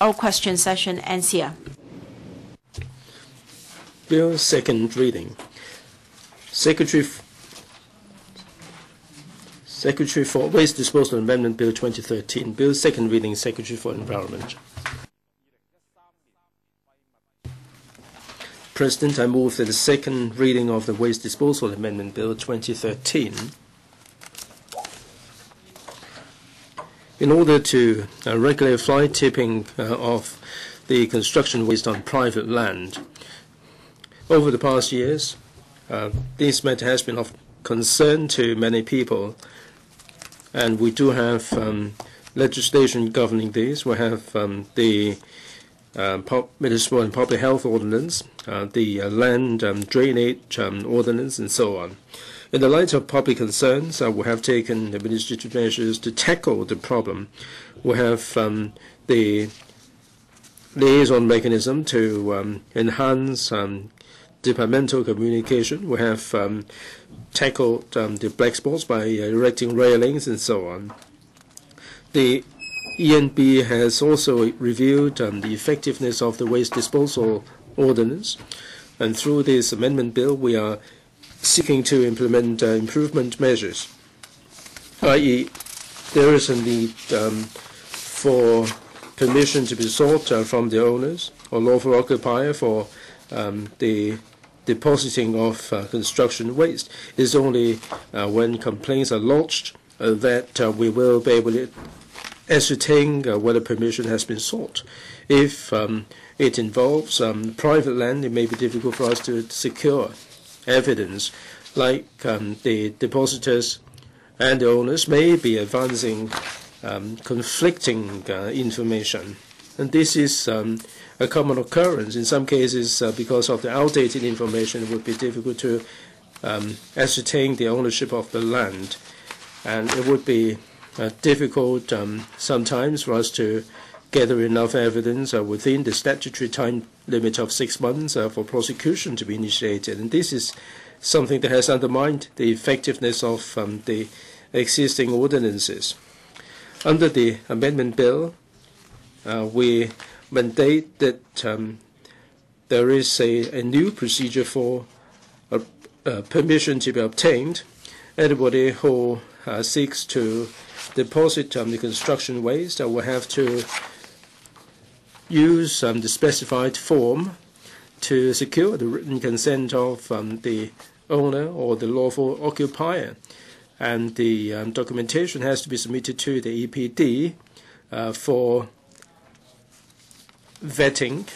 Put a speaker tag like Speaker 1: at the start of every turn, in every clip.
Speaker 1: our question session ends here.
Speaker 2: Bill second reading. Secretary Secretary for Waste Disposal Amendment Bill 2013. Bill second reading. Secretary for Environment. President, I move that the second reading of the Waste Disposal Amendment Bill 2013 in order to uh, regulate fly tipping uh, of the construction waste on private land. Over the past years, uh, this matter has been of concern to many people, and we do have um, legislation governing this. We have um, the uh, Municipal and Public Health Ordinance, uh, the uh, Land um, Drainage um, Ordinance, and so on. In the light of public concerns, uh, we have taken administrative measures to tackle the problem. We have um, the liaison mechanism to um, enhance um, departmental communication. We have um, tackled um, the black spots by erecting railings and so on. The ENB has also reviewed um, the effectiveness of the waste disposal ordinance, and through this amendment bill, we are seeking to implement uh, improvement measures, i.e., there is a need um, for permission to be sought uh, from the owners or lawful occupier for um, the depositing of uh, construction waste. It is only uh, when complaints are lodged uh, that uh, we will be able to ascertain whether permission has been sought. If um, it involves um, private land, it may be difficult for us to secure evidence, like um, the depositors and the owners may be advancing um, conflicting uh, information. And this is um, a common occurrence. In some cases, uh, because of the outdated information, it would be difficult to um, ascertain the ownership of the land. And it would be uh, difficult um, sometimes for us to gather enough evidence uh, within the statutory time limit of six months uh, for prosecution to be initiated. And this is something that has undermined the effectiveness of um, the existing ordinances. Under the amendment bill, uh, we mandate that um, there is a, a, new procedure for a, a permission to be obtained. Anybody who uh, seeks to deposit um, the construction waste uh, will have to use um, the specified form to secure the written consent of um, the owner or the lawful occupier. And the um, documentation has to be submitted to the EPD uh, for vetting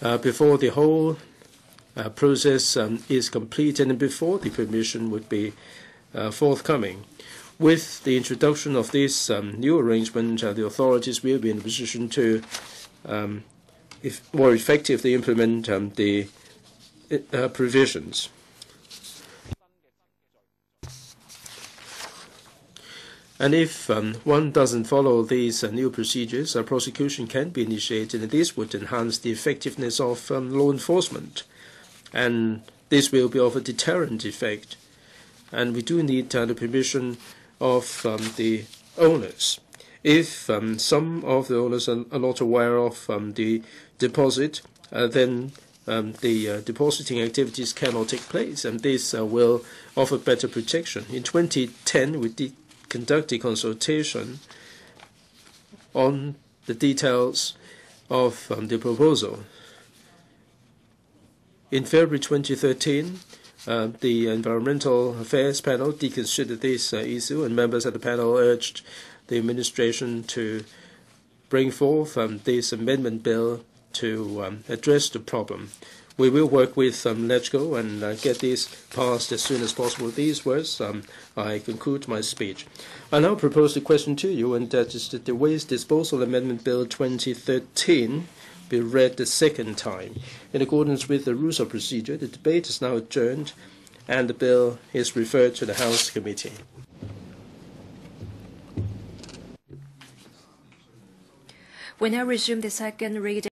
Speaker 2: uh, before the whole uh, process um, is completed and before the permission would be uh, forthcoming. With the introduction of this um, new arrangement, uh, the authorities will be in a position to um, if more effectively implement um, the uh, provisions. And if um, one doesn't follow these uh, new procedures, a prosecution can be initiated, and this would enhance the effectiveness of um, law enforcement. And this will be of a deterrent effect. And we do need uh, the permission of um, the owners. If um, some of the owners are, not aware of um, the deposit, uh, then um, the uh, depositing activities cannot take place, and this uh, will offer better protection. In 2010, we did conduct a consultation on the details of um, the proposal. In February 2013, uh, the Environmental Affairs Panel deconsidered this uh, issue, and members of the panel urged the administration to bring forth um, this amendment bill to um, address the problem. We will work with um, LegCo and uh, get this passed as soon as possible. These words, um, I conclude my speech. I now propose a question to you, and that is that the Waste Disposal Amendment Bill 2013 be read the second time. In accordance with the rules of procedure, the debate is now adjourned and the bill is referred to the House Committee.
Speaker 1: We now resume the second reading.